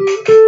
Música